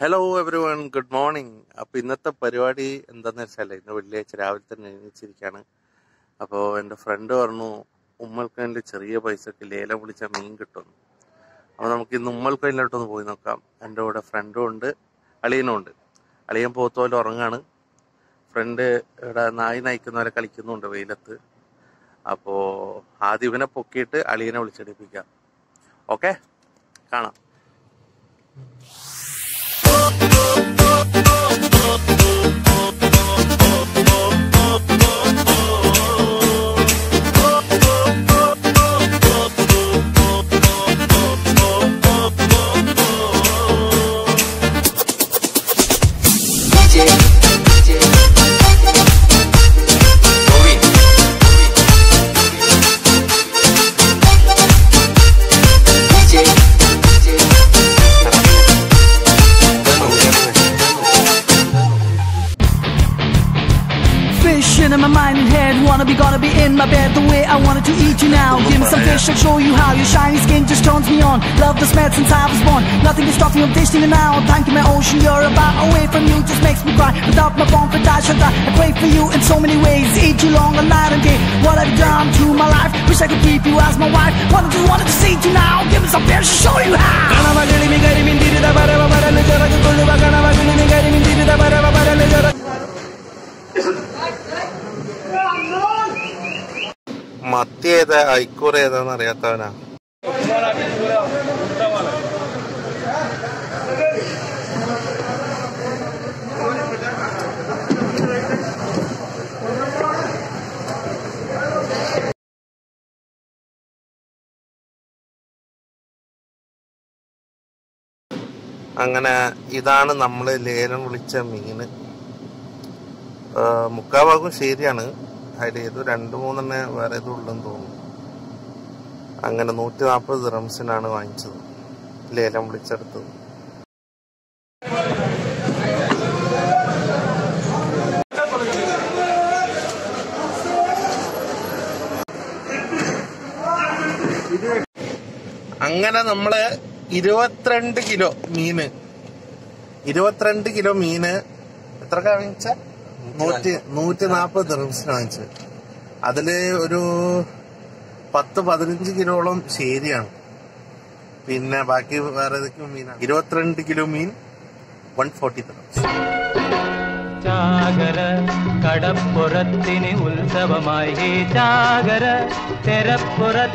Hello everyone good morning അപ്പൊ ഇന്നത്തെ പരിപാടി എന്താന്ന് വെച്ചാൽ ഇന്ന് വെള്ളിയാഴ്ച രാവിലെ തന്നെ എണീച്ചിരിക്കാണ്. അപ്പോൾ എന്റെ ഫ്രണ്ട് പറഞ്ഞു ഉമ്മൽക്കൈന്റെ ചെറിയ പൈസക്ക് ലേലം വിളിച്ച മീൻ കിട്ടും. അപ്പോൾ നമുക്ക് ഇന്ന് ഉമ്മൽക്കനിലോട്ടൊന്ന് പോയി നോക്കാം. എന്റെ കൂടെ ഫ്രണ്ടും ഉണ്ട് അളിയനും ഉണ്ട്. അളിയൻ പോത്തോലെ ഉറങ്ങാണ്. ഫ്രണ്ട് ഇവിടെ നായി നയിക്കുന്ന പോലെ കളിക്കുന്നുണ്ട് വെയിലത്ത്. അപ്പോൾ ആദ്യം ഇവനെ പൊക്കിയിട്ട് അളിയനെ വിളിച്ചെടുപ്പിക്കാം ഓക്കെ കാണാം. In my mind and head, wanna be gonna be in my bed the way I wanted to eat you now. Give me some fish, I'll show you how. Your shiny skin just turns me on. Love the smell since I was born. Nothing can stop me from tasting it now. Thank you, my ocean, you're about away from you, just makes me cry. Without my phone, could I should die. I crave for you in so many ways. Eat you long all night and day. What have you done to my life? Wish I could keep you as my wife. Wanted to, wanted to see you now. Give me some fish, show you മത്തി ഏതാ? ഐക്കൂർ ഏതാന്ന് അറിയാത്തവനാ. അങ്ങനെ ഇതാണ് നമ്മൾ ലേലം വിളിച്ച മീന്. മുക്കാഭാഗം മുക്കാ ഭാഗം ശരിയാണ്. അതിൽ ഏതോ രണ്ട് മൂന്നെണ്ണേ വേറെ ഏതോ ഉള്ളെന്ന് തോന്നുന്നു. അങ്ങനെ നൂറ്റി നാൽപ്പത് ദിറംസിനാണ് വാങ്ങിച്ചത്. ലേലം വിളിച്ചെടുത്തത്. അങ്ങനെ നമ്മൾ ഇരുപത്തിരണ്ട് കിലോ മീന്. ഇരുപത്തിരണ്ട് കിലോ മീന്. എത്ര വാങ്ങിച്ച? നൂറ്റി നൂറ്റി നാപ്പത് തെർമിസിന് വാങ്ങിച്ചത് അതിൽ ഒരു പത്ത് പതിനഞ്ച് കിലോളം ശേരിയാണ്. പിന്നെ ബാക്കി വേറെ ഏതൊക്കെയോ മീനാണ് ഇരുപത്തിരണ്ട് കിലോ മീൻ വൺ ഫോർട്ടി തെർമിസ് ചാകര കടപ്പുറത്തിന് ഉത്സവമായി. ചാകര തെരപ്പുറത്ത്